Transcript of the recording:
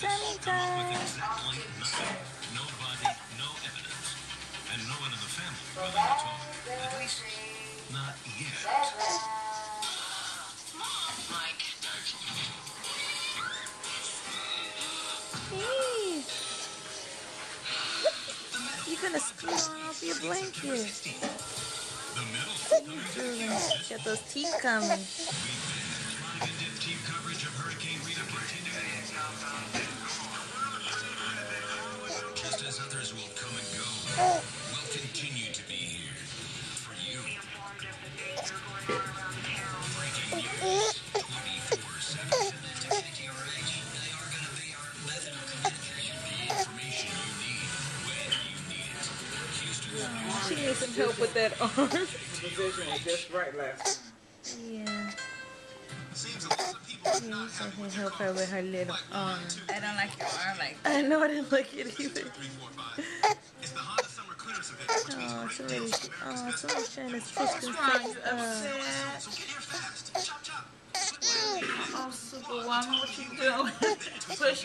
Tummy come up with exactly nothing. No body, no evidence. And no one in the family willing to talk. At least, not yet. You're gonna on off your blanket. Middle. Those teeth coming. She needs some help with that arm. Position was just right last time. yeah. Seems a lot of people are Yeah, not so happy can with your help her with her little arm. I don't like your arm like I know I didn't at it either. Oh, great somebody, deals on America's oh, somebody's trying to twist wrong? face up. Oh, Superwoman, what you doing? Push